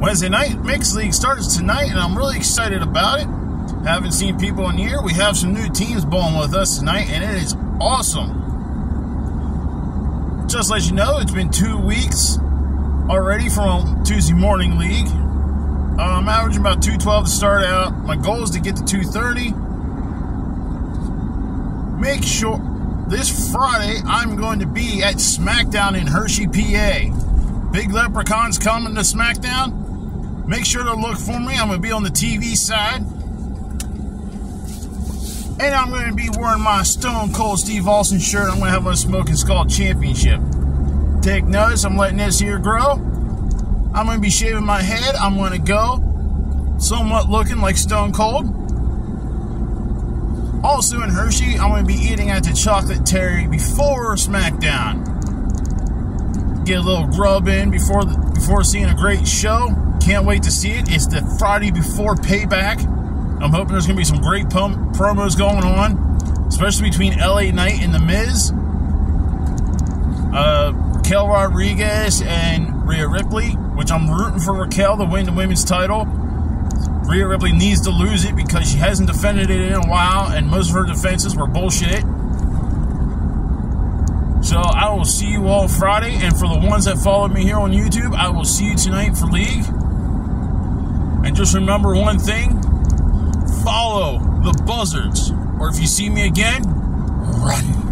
Wednesday night mixed league starts tonight, and I'm really excited about it. Haven't seen people in here. We have some new teams bowling with us tonight, and it is awesome. Just let you know, it's been two weeks already from Tuesday morning league. Uh, I'm averaging about 212 to start out. My goal is to get to 230. Make sure this Friday I'm going to be at SmackDown in Hershey, PA. Big Leprechauns coming to SmackDown. Make sure to look for me. I'm going to be on the TV side. And I'm going to be wearing my Stone Cold Steve Austin shirt. I'm going to have my Smoking Skull Championship. Take notice, I'm letting this here grow. I'm going to be shaving my head. I'm going to go somewhat looking like Stone Cold. Also in Hershey, I'm going to be eating at the Chocolate Terry before SmackDown. Get a little grub in before the, before seeing a great show. Can't wait to see it. It's the Friday before Payback. I'm hoping there's going to be some great pump promos going on, especially between LA Knight and The Miz. Uh, Raquel Rodriguez and Rhea Ripley, which I'm rooting for Raquel to win the women's title. Rhea Ripley needs to lose it because she hasn't defended it in a while, and most of her defenses were bullshit. So I will see you all Friday, and for the ones that followed me here on YouTube, I will see you tonight for League. And just remember one thing follow the buzzards, or if you see me again, run.